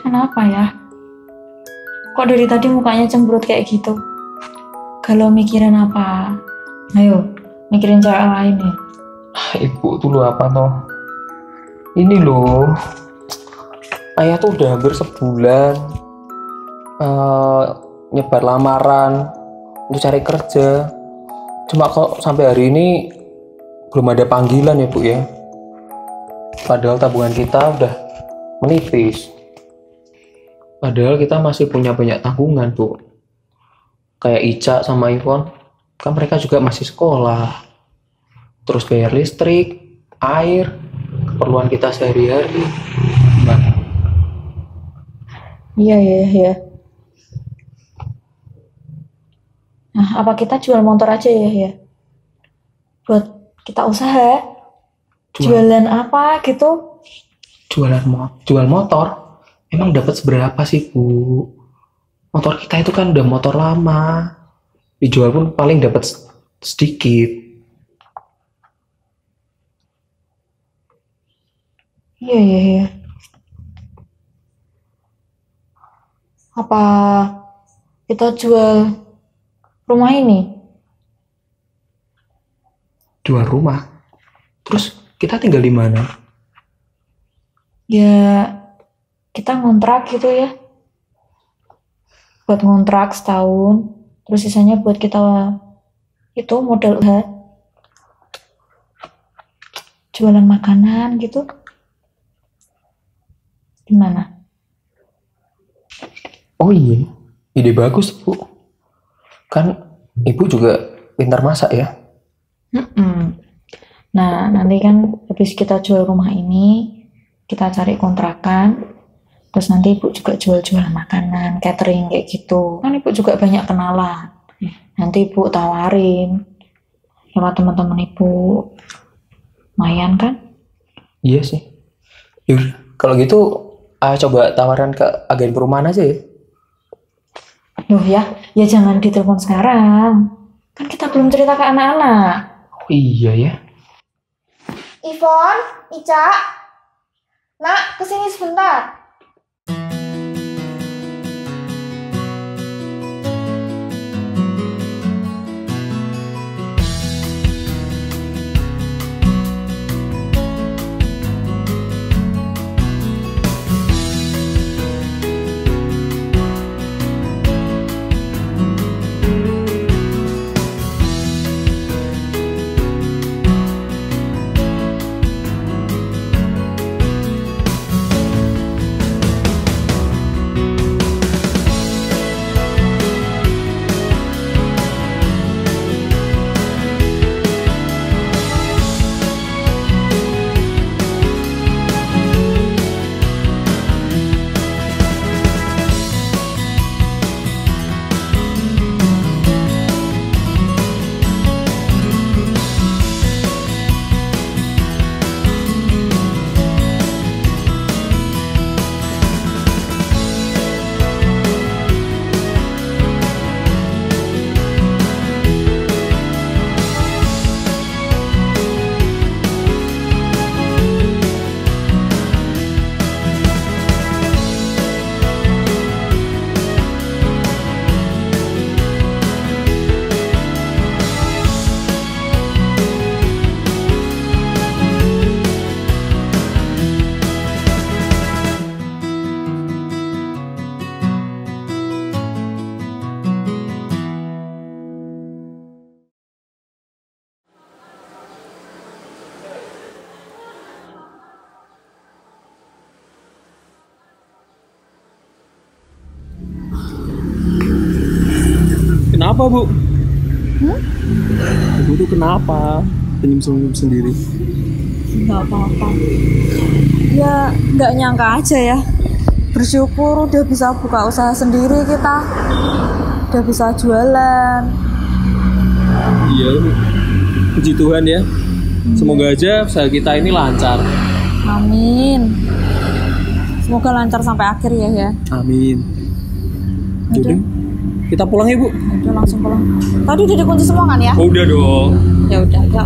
kenapa ya? Kok dari tadi mukanya cemberut kayak gitu? Kalau mikirin apa? Ayo, mikirin cewek lain ya. Ah, Ibu tuh lo apa toh? Ini loh, ayah tuh udah hampir sebulan eh, nyebar lamaran untuk cari kerja. Cuma kok sampai hari ini belum ada panggilan ya bu ya. Padahal tabungan kita udah menipis. Padahal kita masih punya banyak tanggungan bu. Kayak Ica sama Ivon, kan mereka juga masih sekolah. Terus bayar listrik, air, keperluan kita sehari-hari. Gimana? Iya, iya, iya. Nah, apa kita jual motor aja ya, ya? Buat kita usaha. Jual, Jualan apa gitu? jualan mo jual motor, emang dapat seberapa sih bu? Motor kita itu kan udah motor lama, dijual pun paling dapat sedikit. Iya, iya, iya. Apa kita jual rumah ini? Jual rumah, terus kita tinggal di mana? Ya, kita ngontrak gitu ya. Buat ngontrak setahun, terus sisanya buat kita itu modal usaha. Jualan makanan gitu. Gimana? Oh iya, ide bagus bu. Kan ibu juga pintar masak ya. Mm-mm. Nah, nanti kan habis kita jual rumah ini, kita cari kontrakan, terus nanti ibu juga jual-jual makanan, catering kayak gitu. Kan ibu juga banyak kenalan. Nanti ibu tawarin sama teman-teman ibu. Lumayan kan? Iya sih. Yaudah, kalau gitu ah, coba tawaran ke agen perumahan aja ya. Loh ya, ya jangan ditelepon sekarang. Kan kita belum cerita ke anak-anak. Oh iya ya. Ivon, Ica. Nak, ke sini sebentar. Kenapa? Senyum-senyum sendiri. nggak apa-apa ya nggak nyangka aja ya Bersyukur udah bisa buka usaha sendiri kita. Udah bisa jualan. Iya. Puji Tuhan ya. Semoga aja usaha kita ini lancar. Amin. Semoga lancar sampai akhir ya ya. Amin. Jadi, kita pulang ya, Bu. Udah langsung pulang. Tadi udah dikunci semua kan ya? Oh, udah dong. Ya udah, ya.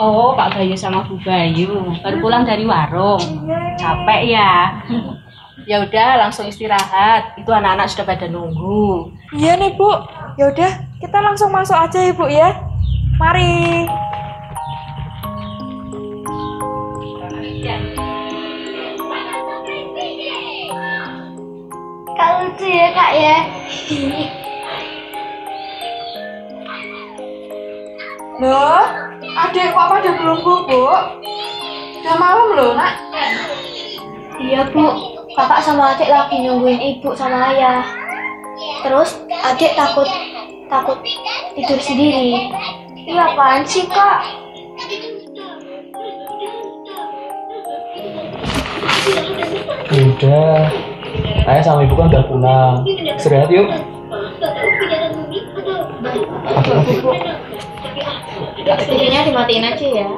Oh, Pak Bayu sama Bu Bayu baru pulang dari warung. Capek ya? ya udah, langsung istirahat. Itu anak-anak sudah pada nunggu. Iya nih Bu. Ya udah, kita langsung masuk aja ya Bu ya. Mari. Kak lucu ya kak ya. Loh, adik kok pada belum bubuk? Udah malam loh, nak. Iya bu, kakak sama adik lagi nungguin ibu sama ayah. Terus adik takut takut tidur sendiri. Iya apaan sih kak? Udah. Ayah sama ibu kan udah pulang. Istirahat yuk. Tidurnya dimatiin aja ya.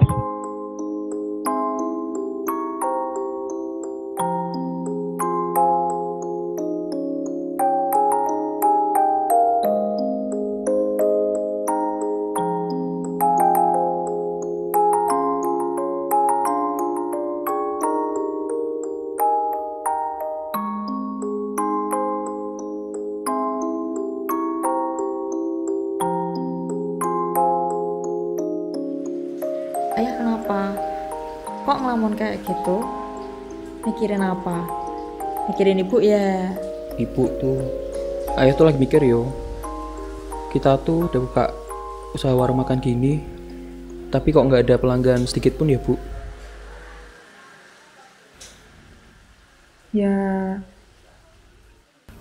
Ngelamun kayak gitu? Mikirin apa? Mikirin ibu ya. Ibu tuh. Ayah tuh lagi mikir yo. Kita tuh udah buka usaha warung makan gini. Tapi kok nggak ada pelanggan sedikit pun ya, Bu? Ya,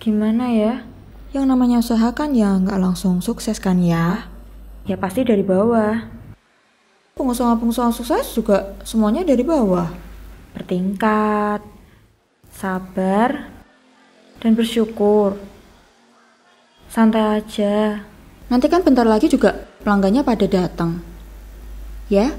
gimana ya? Yang namanya usaha kan ya nggak langsung sukses kan ya? Ya pasti dari bawah. Pengusaha-pengusaha sukses juga semuanya dari bawah. Bertingkat, sabar, dan bersyukur. Santai aja. Nanti kan bentar lagi juga pelanggannya pada datang. Ya?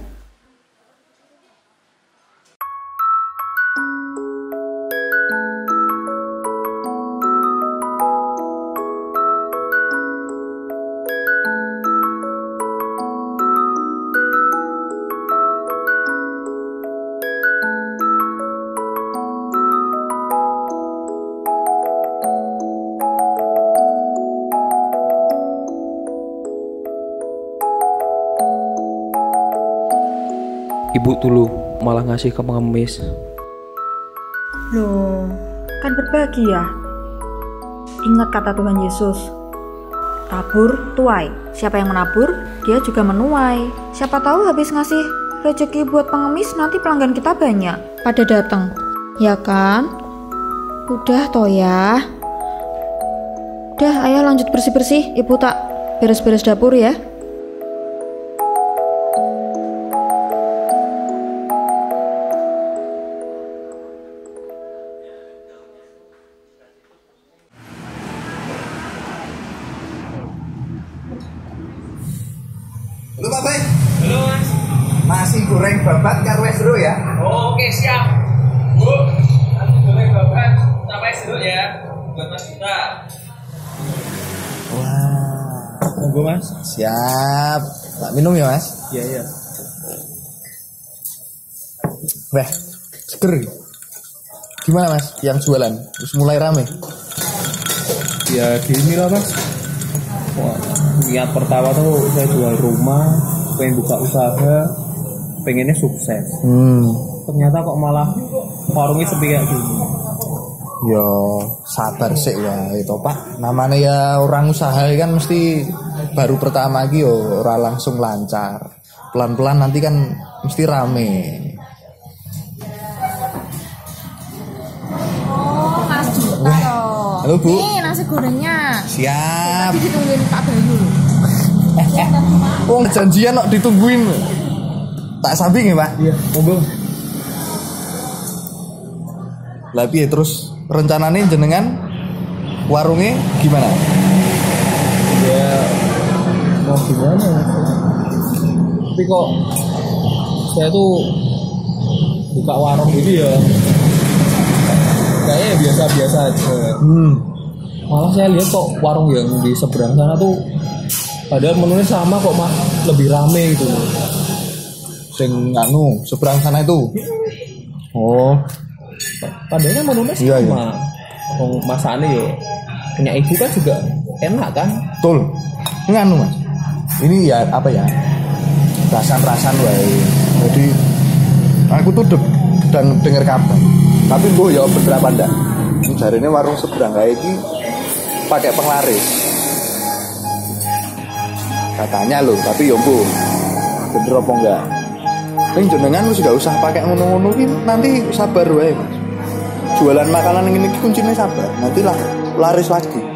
Dulu malah ngasih ke pengemis. Loh, kan berbagi ya. Ingat kata Tuhan Yesus. Tabur, tuai. Siapa yang menabur, dia juga menuai. Siapa tahu habis ngasih rezeki buat pengemis, nanti pelanggan kita banyak. Pada datang. Ya kan? Udah toh ya. Udah, ayah lanjut bersih-bersih. Ibu tak beres-beres dapur ya. Minum ya Mas? Iya, iya. Weh, seger. Gimana Mas? Yang jualan? Terus mulai rame? Ya gini lah, Mas. Wah, niat pertama tuh saya jual rumah, pengen buka usaha, pengennya sukses. Hmm. Ternyata kok malah warungnya sepi kayak gini. Yo, sabar sih ya itu Pak. Namanya ya orang usaha kan mesti baru pertama lagi yo ora langsung lancar. Pelan-pelan nanti kan mesti rame. Oh, Mas Halo Bu. Nih nasi gorengnya. Siap. Tadi ditungguin Pak Bayu. Wong janjian kok ditungguin. Tak samping ya, Pak? Iya, monggo. Lah piye terus rencananya jenengan warungnya gimana? Ya mau gimana? ya? Tapi kok saya tuh buka warung ini ya kayaknya biasa-biasa aja. Hmm. Malah saya lihat kok warung yang di seberang sana tuh padahal menunya sama kok mah lebih rame gitu. Sing anu seberang sana itu. Oh, Padahal kan menunya sama. Iya, iya. Ya punya ibu kan juga enak kan. betul. Ini anu Mas. Ini ya apa ya? Rasan-rasan wae. Jadi aku tuh deg dan dengar kabar. Tapi bu ya bener apa ndak? Ini warung seberang kayak ini pakai penglaris. Katanya loh, tapi ya bu bener apa enggak? Ini jenengan gak usah pakai ngono-ngono nanti sabar wae. Jualan makanan ini kuncinya sabar. Nanti lah laris lagi.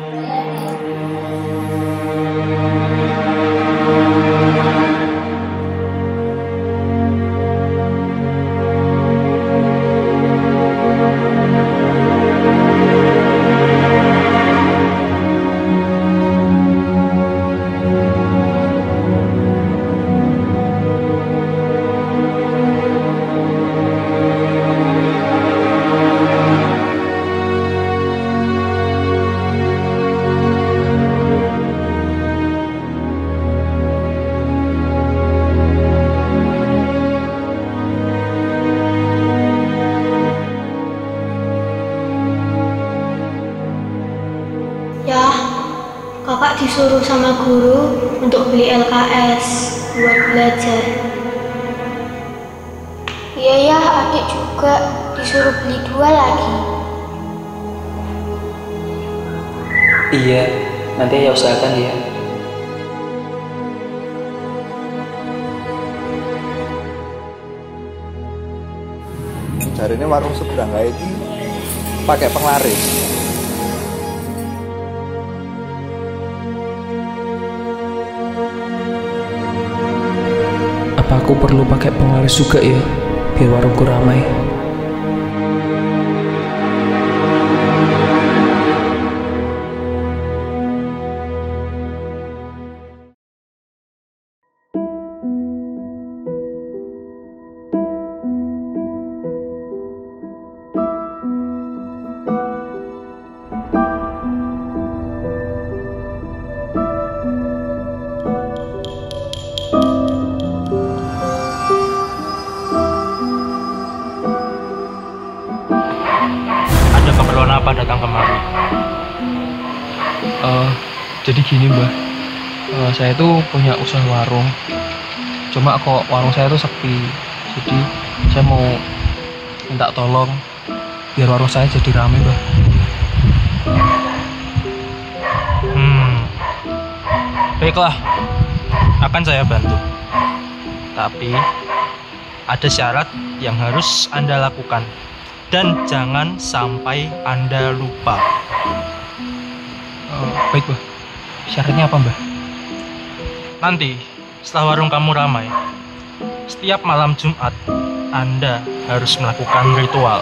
Belajar. Iya ya, adik juga disuruh beli dua lagi. Iya, nanti ya usahakan ya. Ini ini warung seberang kayak ini pakai penglaris. Perlu pakai penglaris juga ya? Biar warungku ramai. Gini mbah, Eh, saya tuh punya usaha warung. Cuma kok warung saya tuh sepi. Jadi saya mau minta tolong biar warung saya jadi rame mbah. Hmm. Baiklah, akan saya bantu. Tapi ada syarat yang harus Anda lakukan dan jangan sampai Anda lupa. Eh, baik mbah. Syaratnya apa mbah? Nanti setelah warung kamu ramai, setiap malam Jumat Anda harus melakukan ritual.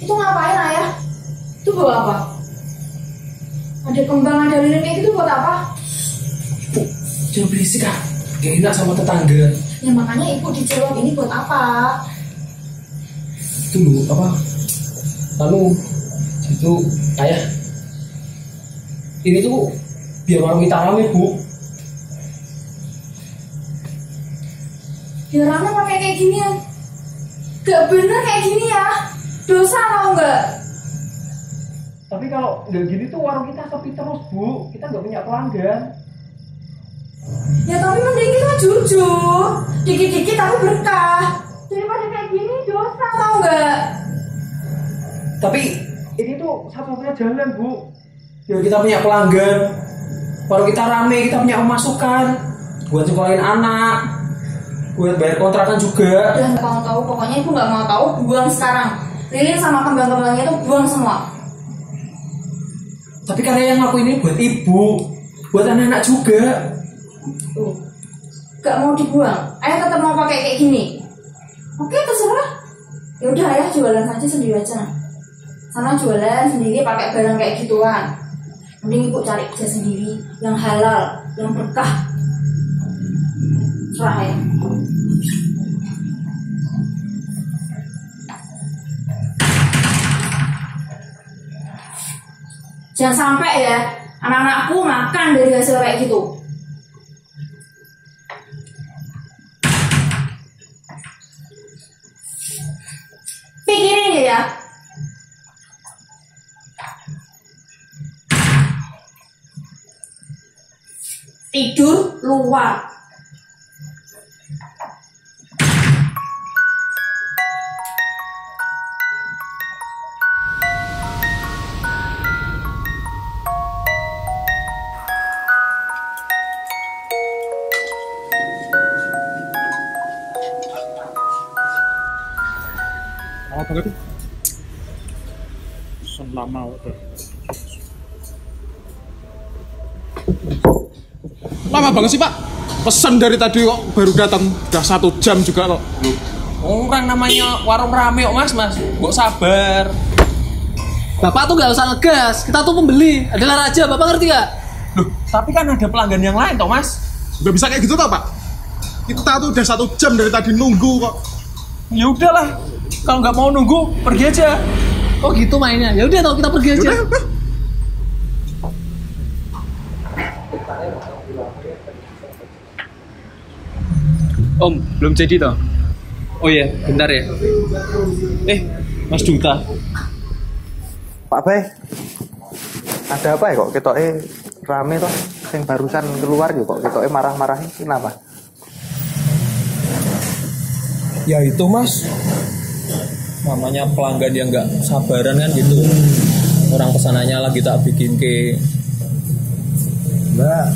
Itu ngapain ayah? Itu bawa apa? Ada kembang, ada lilin kayak gitu buat apa? Jangan berisik ah. Gak enak sama tetangga. Ya makanya ibu dijawab ini buat apa? Itu loh apa? Lalu itu ayah. Ini tuh biar warung kita rame bu. Ya Rana pakai kayak gini ya. Gak bener kayak gini ya. Dosa tau nggak? Tapi kalau nggak gini tuh warung kita sepi terus bu. Kita nggak punya pelanggan. Ya tapi mending kita jujur. Dikit-dikit tapi berkah. Daripada kayak gini dosa tau nggak? Tapi ini tuh satu-satunya jalan bu. Biar kita punya pelanggan. Warung kita rame, kita punya pemasukan. Buat sekolahin anak. Buat bayar kontrakan juga. Udah nggak mau tahu, pokoknya ibu nggak mau tahu, buang sekarang. Lilin sama kembang-kembangnya tuh buang semua. Tapi kan yang ngaku ini buat ibu. Buat anak-anak juga. Tuh, gak mau dibuang. Ayah tetap mau pakai kayak gini. Oke, terserah. Ya udah ayah jualan saja sendiri aja. Sana jualan sendiri pakai barang kayak gituan. Mending ibu cari kerja sendiri yang halal, yang berkah. Serah ya. Jangan sampai ya anak-anakku makan dari hasil kayak gitu. Pikirin ya. Tidur luar. Lama banget tuh. Pesan lama udah. Lama banget sih pak. Pesan dari tadi kok baru datang. Udah satu jam juga kok. Orang namanya warung rame kok mas, mas. Mbok sabar. Bapak tuh nggak usah ngegas, kita tuh pembeli adalah raja, bapak ngerti gak? Loh, tapi kan ada pelanggan yang lain toh mas. Udah bisa kayak gitu tau pak? Kita tuh udah satu jam dari tadi nunggu kok. Ya udahlah, kalau nggak mau nunggu pergi aja. Oh gitu mainnya, ya udah tau kita pergi aja. Yaudah, udah. Om, belum jadi toh? Oh iya, bentar ya. Eh, Mas Duta. Pak Bay, ada apa ya kok ketoknya rame toh? Yang barusan keluar yuk kok ketoknya marah-marahnya kenapa? Ya itu Mas. Namanya pelanggan yang nggak sabaran kan gitu. Orang pesanannya lagi tak bikin ke Mbak,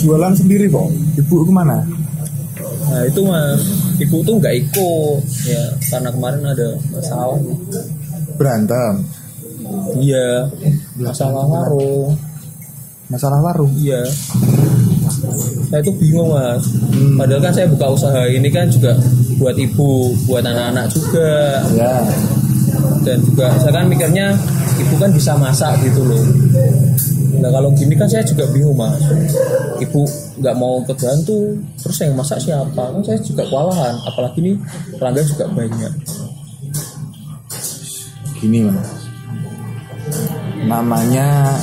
jualan sendiri kok. Ibu ke mana? Nah itu mas, ibu tuh nggak ikut ya karena kemarin ada masalah. Berantem. Iya, masalah warung. Masalah warung. Iya. Saya itu bingung mas. Padahal kan saya buka usaha ini kan juga buat ibu, buat anak-anak juga. Ya. Dan juga saya kan mikirnya ibu kan bisa masak gitu loh. Nah kalau gini kan saya juga bingung mas. Ibu nggak mau kebantu, terus yang masak siapa? Kan saya juga kewalahan. Apalagi ini pelanggan juga banyak. Gini mas. Namanya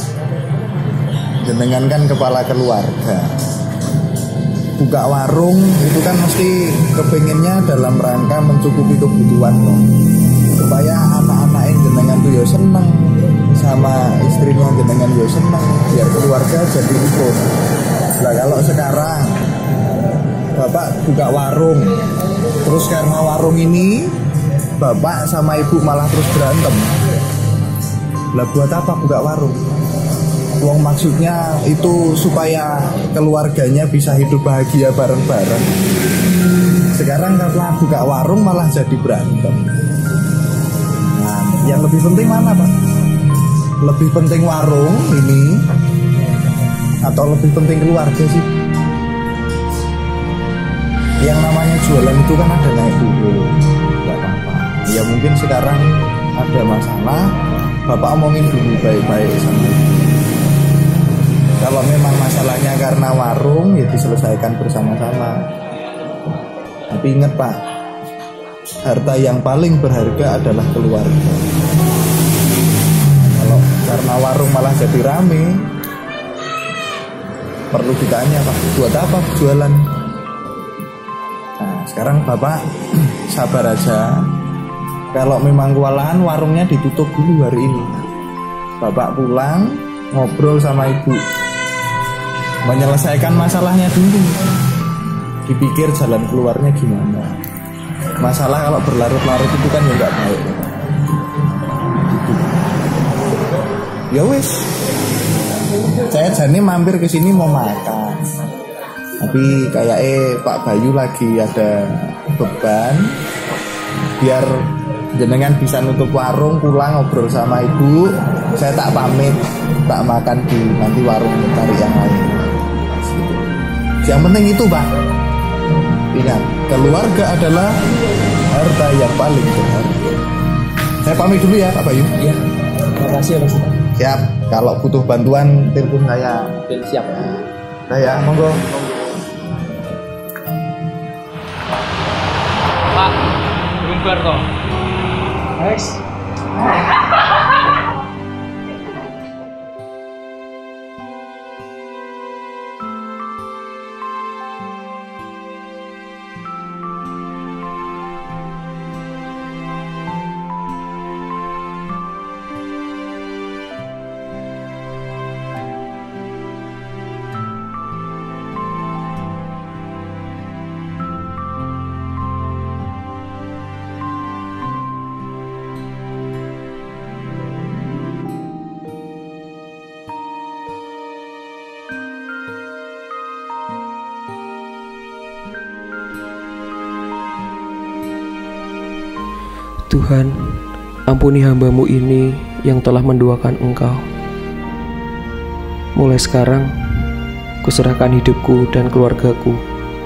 jenengan kan kepala keluarga buka warung itu kan mesti kepinginnya dalam rangka mencukupi kebutuhan loh supaya anak-anak yang jenengan tuh ya seneng sama istrinya jenengan ya seneng biar keluarga jadi rukun nah kalau sekarang bapak buka warung. Terus karena warung ini bapak sama ibu malah terus berantem. Lah buat apa buka warung Wong maksudnya itu supaya keluarganya bisa hidup bahagia bareng-bareng. Sekarang karena buka warung malah jadi berantem. Nah, yang lebih penting mana pak? Lebih penting warung ini atau lebih penting keluarga sih? Yang namanya jualan itu kan ada naik turun, nggak apa-apa. Ya mungkin sekarang ada masalah, bapak omongin dulu baik-baik sama kalau memang masalahnya karena warung ya diselesaikan bersama-sama. Tapi ingat pak harta yang paling berharga adalah keluarga. Kalau karena warung malah jadi rame perlu ditanya pak buat apa jualan? Nah sekarang bapak sabar aja. Kalau memang kewalahan warungnya ditutup dulu hari ini. Bapak pulang ngobrol sama ibu menyelesaikan masalahnya dulu. Dipikir jalan keluarnya gimana. Masalah kalau berlarut-larut itu kan ya nggak baik. Gitu. ya wes saya jani mampir ke sini mau makan. Tapi kayak eh Pak Bayu lagi ada beban. Biar jenengan bisa nutup warung pulang ngobrol sama ibu. Saya tak pamit. Tak makan di nanti warung cari yang lain yang penting itu pak ingat keluarga adalah harta yang paling berharga saya pamit dulu ya Pak Bayu Iya. Makasih ya Mas. siap kalau butuh bantuan telepon saya Siap. saya monggo Pak, belum bar toh. Guys. Tuhan, ampuni hambamu ini yang telah menduakan engkau. Mulai sekarang, kuserahkan hidupku dan keluargaku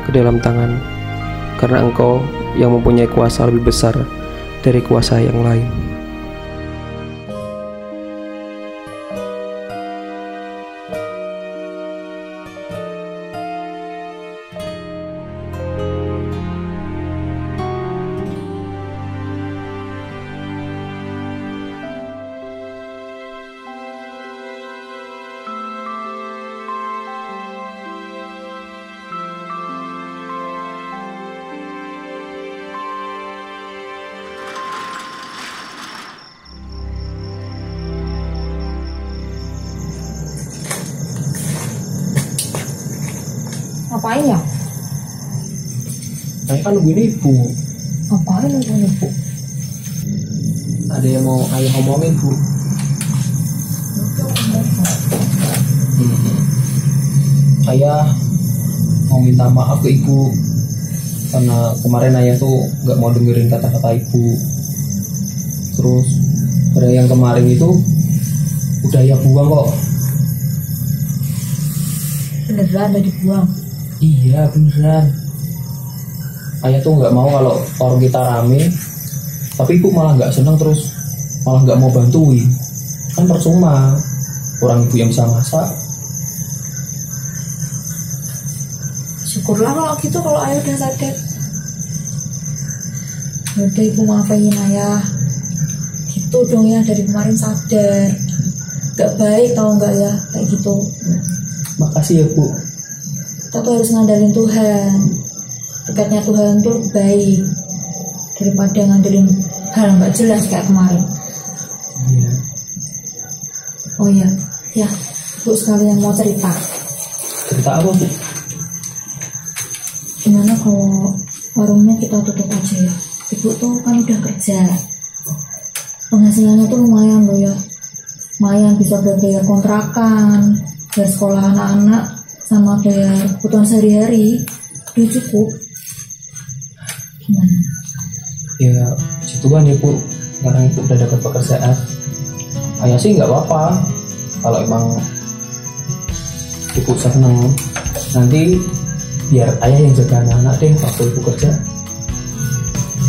ke dalam tangan, karena engkau yang mempunyai kuasa lebih besar dari kuasa yang lain. Nungguin ibu. Ngapain nungguin ibu? Ada yang mau ayah ngomongin bu. Hmm. Ayah mau minta maaf ke ibu karena kemarin ayah tuh nggak mau dengerin kata-kata ibu. Terus pada yang kemarin itu udah ayah buang kok. Beneran udah dibuang. Iya beneran. Ayah tuh nggak mau kalau orang kita rame, tapi ibu malah nggak seneng terus malah nggak mau bantuin. Kan percuma. Orang ibu yang bisa masak, Syukurlah kalau gitu kalau ayah udah sadar. Yaudah ibu maafin ayah. Gitu dong ya dari kemarin sadar. gak baik tau nggak ya kayak gitu makasih ya bu kita tuh harus ngandalin Tuhan dekatnya Tuhan tuh baik daripada ngandelin hal nggak jelas kayak kemarin. Iya. Oh iya ya bu sekalian mau cerita. Cerita apa bu? Gimana kalau warungnya kita tutup aja ya? Ibu tuh kan udah kerja. Penghasilannya tuh lumayan loh ya. Lumayan bisa buat bayar kontrakan bayar sekolah anak-anak sama bayar kebutuhan sehari-hari. Udah cukup gimana ya situ kan ya bu. Sekarang ibu udah dapat pekerjaan. Ayah sih nggak apa-apa. Kalau emang ibu seneng nanti biar ayah yang jaga anak-anak deh waktu ibu kerja.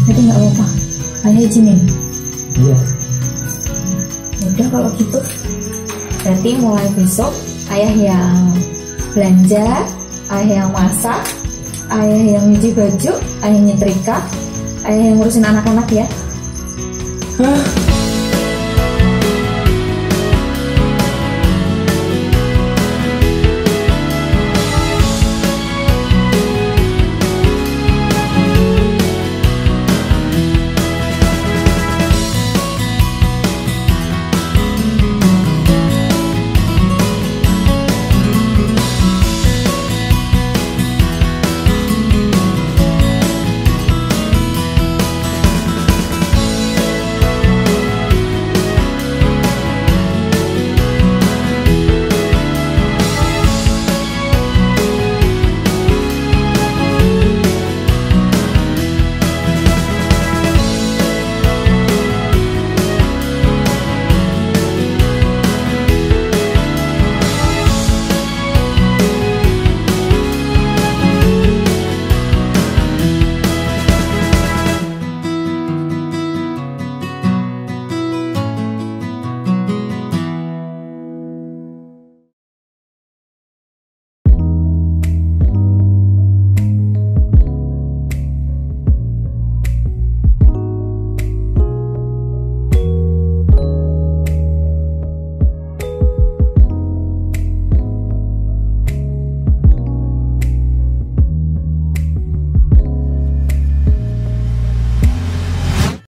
Jadi nggak apa-apa. Ayah izinin. Iya. Udah kalau gitu. Berarti mulai besok ayah yang belanja ayah yang masak ayah yang nyuci baju ayah nyetrika ayah yang ngurusin anak-anak ya. Hah,